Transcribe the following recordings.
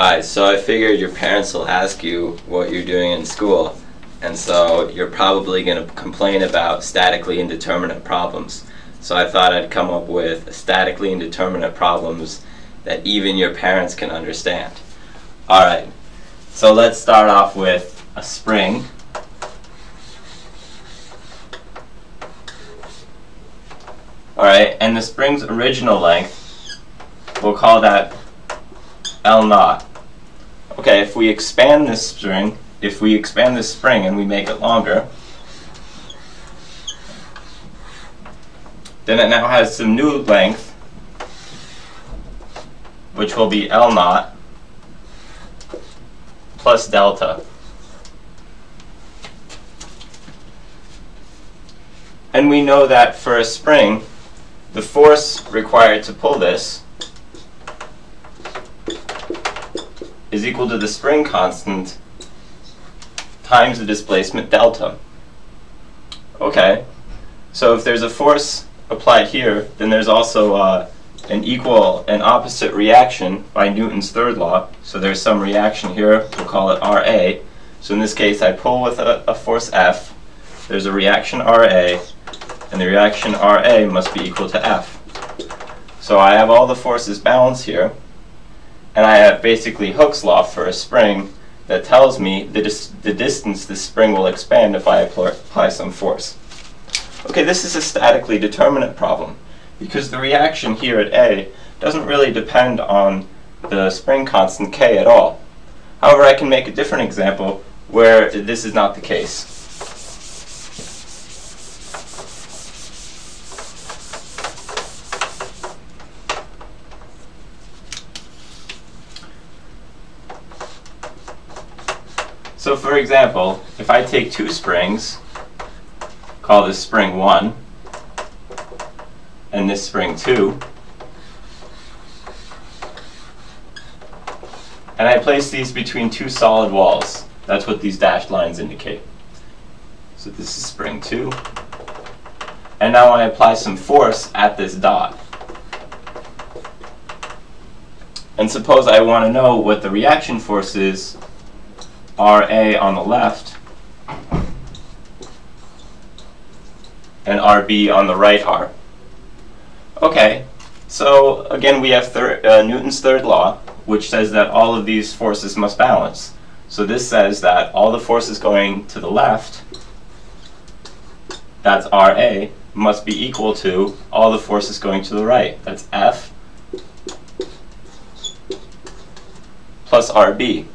Hi, so I figured your parents will ask you what you're doing in school, and so you're probably going to complain about statically indeterminate problems. So I thought I'd come up with statically indeterminate problems that even your parents can understand. Alright, so let's start off with a spring. Alright, and the spring's original length, we'll call that L naught. Okay, if we expand this string, if we expand this spring and we make it longer, then it now has some new length, which will be L naught plus delta. And we know that for a spring, the force required to pull this is equal to the spring constant times the displacement delta. Okay, so if there's a force applied here, then there's also uh, an equal and opposite reaction by Newton's third law. So there's some reaction here, we'll call it Ra. So in this case, I pull with a, a force F, there's a reaction Ra, and the reaction Ra must be equal to F. So I have all the forces balanced here, and I have basically Hooke's law for a spring that tells me the, dis the distance this spring will expand if I apply some force. Okay, this is a statically determinate problem because the reaction here at A doesn't really depend on the spring constant K at all. However, I can make a different example where this is not the case. So for example, if I take two springs, call this spring 1, and this spring 2, and I place these between two solid walls. That's what these dashed lines indicate. So this is spring 2. And now I apply some force at this dot. And suppose I want to know what the reaction force is RA on the left and RB on the right are. Okay, so again we have thir uh, Newton's third law, which says that all of these forces must balance. So this says that all the forces going to the left, that's RA, must be equal to all the forces going to the right. That's F plus RB.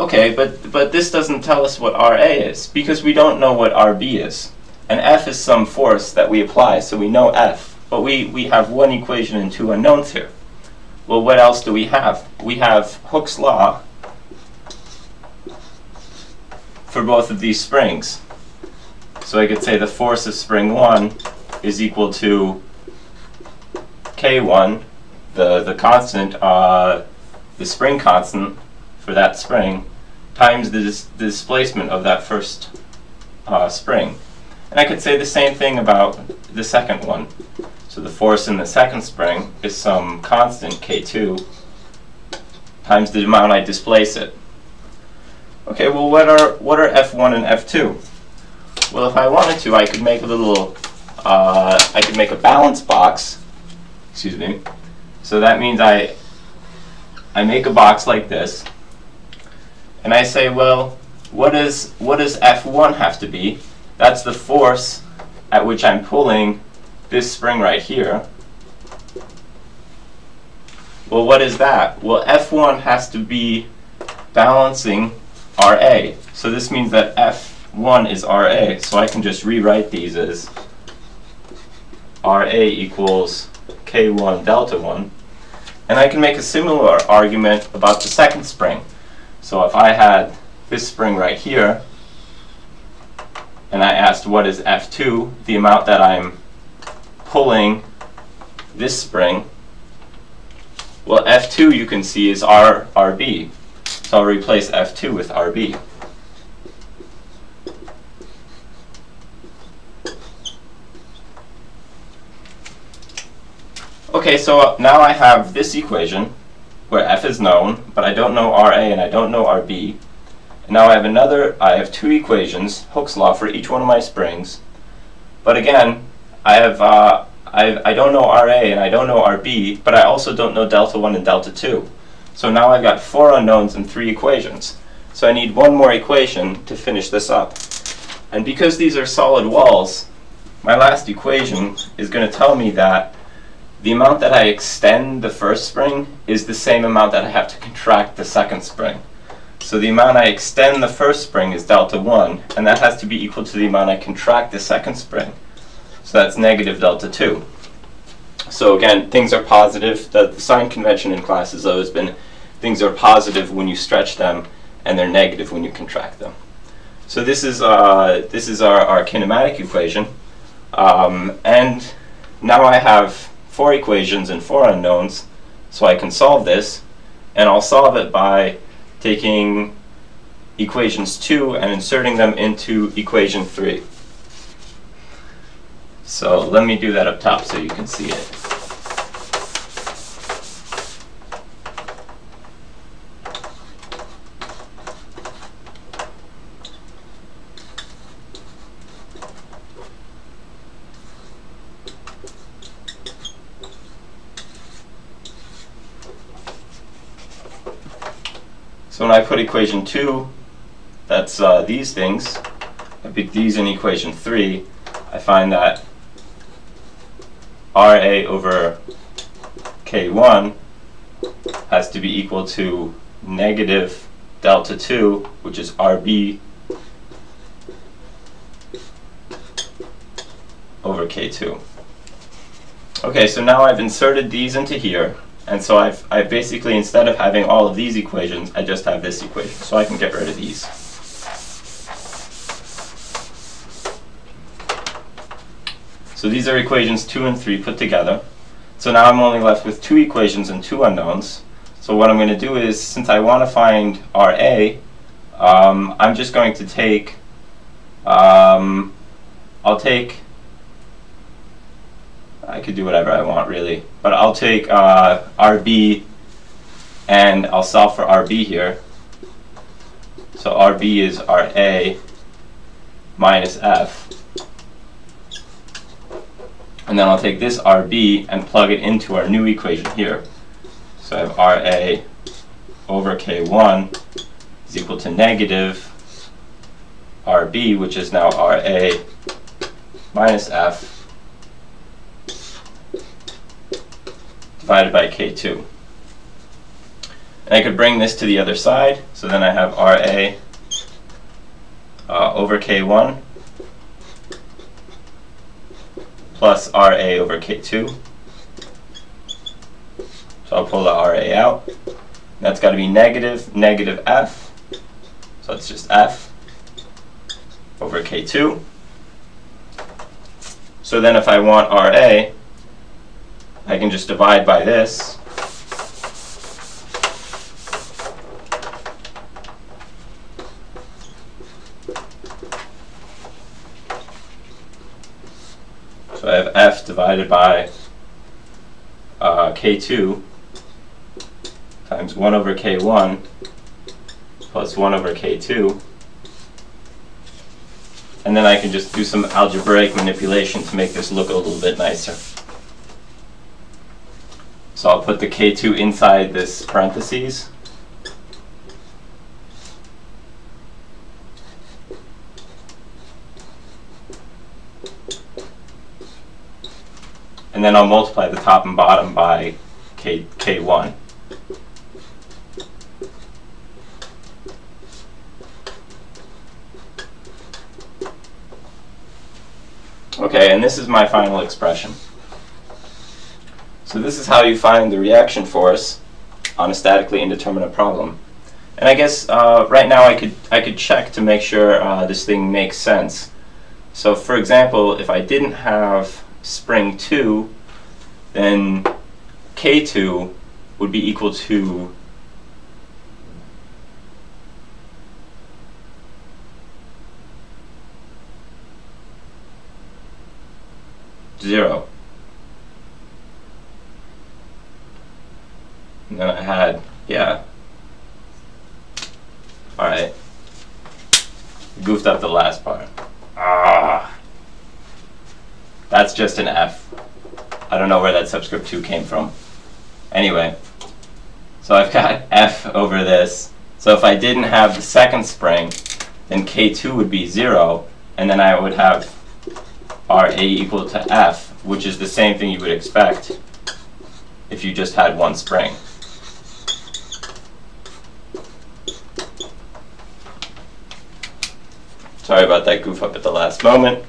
Okay, but, but this doesn't tell us what RA is, because we don't know what RB is. And F is some force that we apply, so we know F. But we, we have one equation and two unknowns here. Well, what else do we have? We have Hooke's law for both of these springs. So I could say the force of spring 1 is equal to K1, the, the constant, uh, the spring constant, for that spring times the, dis the displacement of that first uh, spring. And I could say the same thing about the second one. So the force in the second spring is some constant K2 times the amount I displace it. Okay, well what are, what are F1 and F2? Well if I wanted to I could make a little, uh, I could make a balance box, excuse me. So that means I, I make a box like this and I say, well, what, is, what does F1 have to be? That's the force at which I'm pulling this spring right here. Well, what is that? Well, F1 has to be balancing RA. So this means that F1 is RA. So I can just rewrite these as RA equals K1 delta 1. And I can make a similar argument about the second spring. So if I had this spring right here, and I asked what is F2, the amount that I'm pulling this spring, well F2 you can see is R, RB. So I'll replace F2 with RB. Okay, so now I have this equation where F is known, but I don't know RA and I don't know RB. And now I have another, I have two equations, Hooke's law, for each one of my springs. But again, I have, uh, I, I don't know RA and I don't know RB, but I also don't know delta 1 and delta 2. So now I've got four unknowns and three equations. So I need one more equation to finish this up. And because these are solid walls, my last equation is going to tell me that the amount that I extend the first spring is the same amount that I have to contract the second spring. So the amount I extend the first spring is delta 1, and that has to be equal to the amount I contract the second spring. So that's negative delta 2. So again, things are positive. The, the sign convention in class has always been things are positive when you stretch them, and they're negative when you contract them. So this is, uh, this is our, our kinematic equation. Um, and now I have four equations and four unknowns, so I can solve this, and I'll solve it by taking equations 2 and inserting them into equation 3. So let me do that up top so you can see it. So when I put equation 2, that's uh, these things, I put these in equation 3, I find that RA over K1 has to be equal to negative delta 2, which is RB over K2. Okay, so now I've inserted these into here. And so I've, I basically, instead of having all of these equations, I just have this equation. So I can get rid of these. So these are equations 2 and 3 put together. So now I'm only left with two equations and two unknowns. So what I'm going to do is, since I want to find RA, um, I'm just going to take, um, I'll take I could do whatever I want really. But I'll take uh, RB and I'll solve for RB here. So RB is RA minus F. And then I'll take this RB and plug it into our new equation here. So I have RA over K1 is equal to negative RB, which is now RA minus F divided by K2. And I could bring this to the other side, so then I have RA uh, over K1 plus RA over K2. So I'll pull the RA out. That's got to be negative, negative F. So it's just F over K2. So then if I want RA, I can just divide by this. So I have f divided by uh, k2 times 1 over k1 plus 1 over k2. And then I can just do some algebraic manipulation to make this look a little bit nicer. So I'll put the K2 inside this parentheses. And then I'll multiply the top and bottom by K, K1. Okay, and this is my final expression. So this is how you find the reaction force on a statically indeterminate problem. And I guess uh, right now I could I could check to make sure uh, this thing makes sense. So for example, if I didn't have spring 2, then K2 would be equal to zero. And then I had, yeah. Alright. Goofed up the last part. Ah. That's just an F. I don't know where that subscript 2 came from. Anyway. So I've got F over this. So if I didn't have the second spring, then K2 would be 0, and then I would have RA equal to F, which is the same thing you would expect if you just had one spring. Sorry about that goof up at the last moment.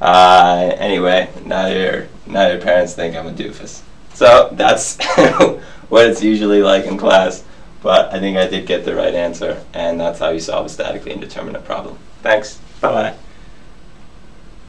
Uh, anyway, now your now your parents think I'm a doofus. So that's what it's usually like in class. But I think I did get the right answer, and that's how you solve a statically indeterminate problem. Thanks. Bye bye.